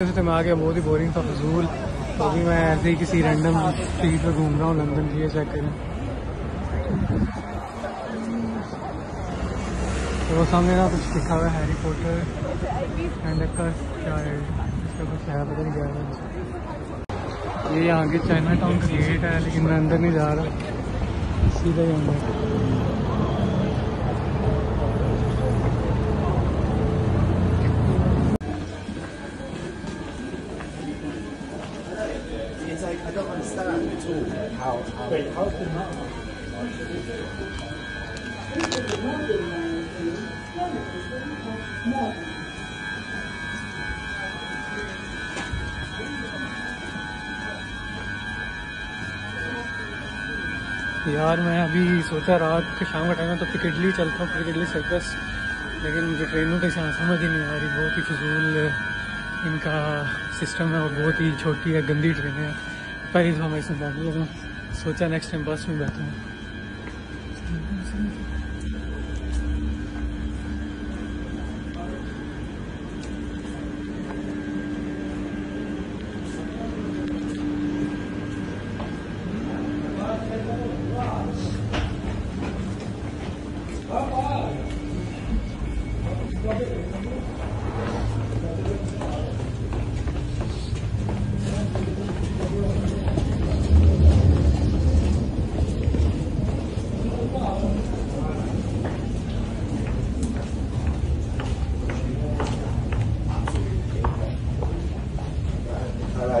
तो मैं आ गया बहुत ही बोरिंग था फजूल तो अभी मैं ऐसे ही किसी रैंडम स्ट्रीट पे घूम रहा हूँ लंदन की ये चेक करें। तो सामने ना कुछ लिखा हुआ हैरी पॉटर एंड इसका कुछ है, पता नहीं क्या है। ये यहाँ के चाइना टाउन का गेट है, लेकिन मैं अंदर नहीं जा रहा। सीधा ही अंदर। It's like I don't understand at all how how. Wait, how can that? यार मैं अभी सोचा रात के शाम का टाइम है तो पिकडली चलता हूँ पिकडली सर्कस लेकिन मुझे ट्रेनों के साथ समझ ही नहीं आ रही बहुत ही फजूल इनका सिस्टम है और बहुत ही छोटी है, गंदी ट्रेन है। पहली तो मैं इसमें बैठ सोचा नेक्स्ट टाइम बस में बैठूँ।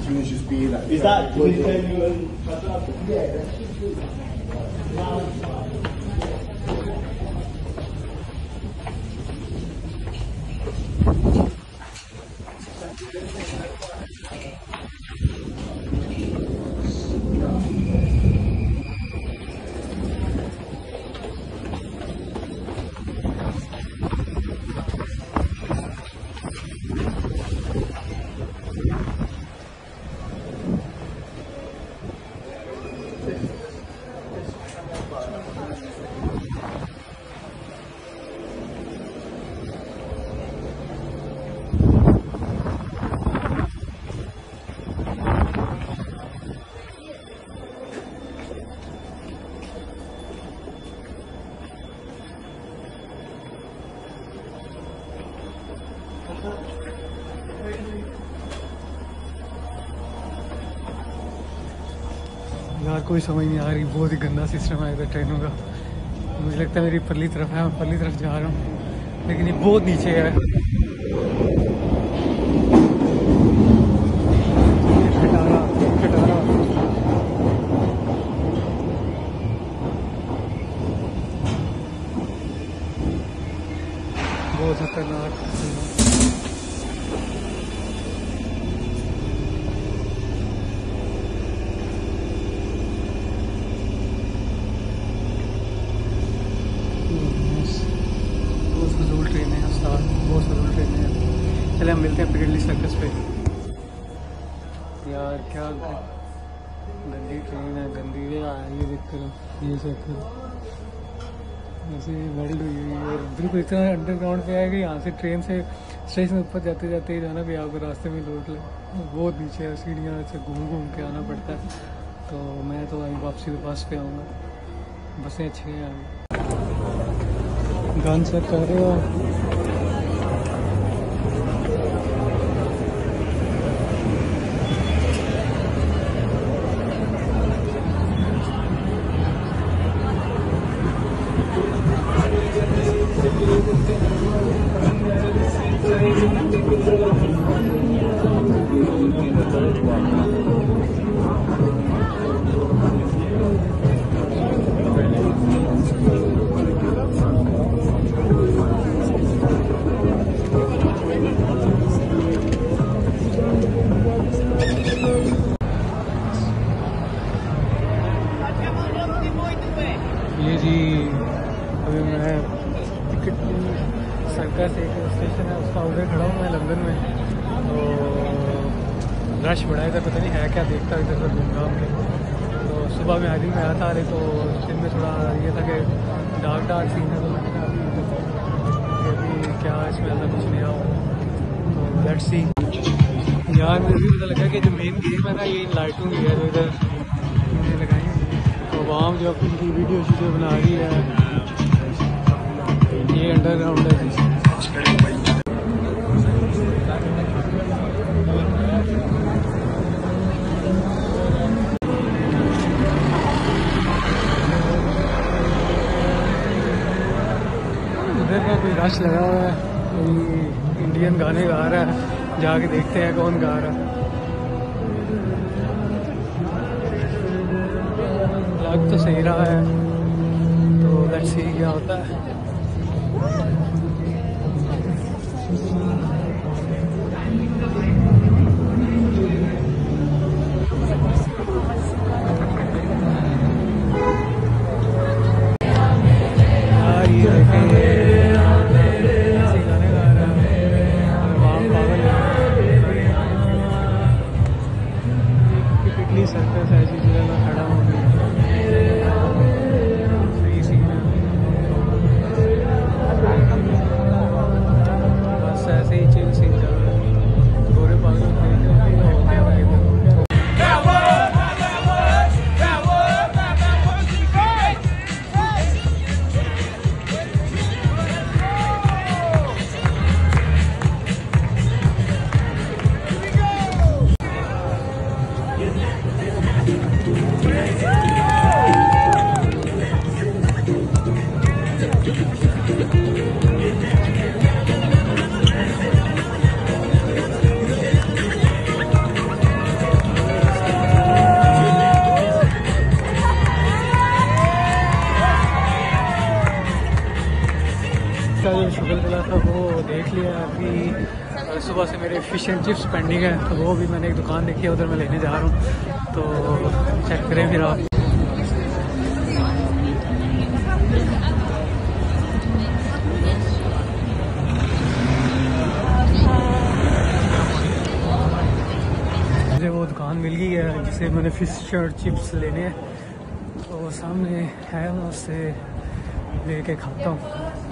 that was just being that. Is that? You? Yeah. यार, कोई समझ नहीं आ रही, बहुत ही गंदा सिस्टम है इधर ट्रेनों का। मुझे लगता है मेरी परली तरफ़ है, मैं परली तरफ़ जा रहा हूँ। लेकिन ये बहुत नीचे है खटारा खटारा बहुत खतरनाक बहुत फजूल ट्रेन है उस्ताद बहुत फजूल ट्रेन है चले हम मिलते हैं पिगडली सर्कस पे यार क्या ग- गंदी ट्रेन है, गंदी ये देख ये चेक ऐसे वेल्ड हुई हुई है। बिल्कुल इतना अंडरग्राउंड पे है कि यहाँ से ट्रेन से स्टेशन ऊपर जाते जाते ही जाना भी आपको रास्ते में लौट ले। बहुत नीचे है, सीढ़ियाँ से घूम घूम के आना पड़ता है। तो मैं तो अभी वापसी के पास पे आऊँगा। बसें अच्छी हैं अभी गान चेक कर रहे हो सर्कस एक स्टेशन है, उसका उधर खड़ा हूँ मैं लंदन में। तो रश है इधर, पता नहीं है क्या देखता इधर से घूम घाम के तो सुबह में हाजिर में आया था, अरे तो दिन में थोड़ा ये था कि डार्क डार्क सीन है तो मैंने कहा, अभी तो अभी क्या इसमें ऐसा कुछ नया हो? तो लेट्स सी यार मुझे भी पता लगा कि जो मेन गेम है ना, ये लाइटों की है जो इधर इन्होंने लगाई। तो आवाम जो अपनी वीडियो शीडियो बना रही है, ये अंडरग्राउंड है। कोई रश लगा हुआ है इंडियन गाने गा रहा है, जाके देखते हैं कौन गा रहा है। लग तो सही रहा है तो लेट्स सी क्या होता है। यार ये शुगर मिला था, वो देख लिया अभी सुबह से मेरे फ़िश एंड चिप्स पेंडिंग है तो वो भी मैंने एक दुकान देखी है, उधर मैं लेने जा रहा हूँ तो चेक करें फिर आप। मुझे वो दुकान मिल गई है, जिसे मैंने फ़िश और चिप्स लेने हैं तो सामने है, मैं उससे लेके खाता हूँ।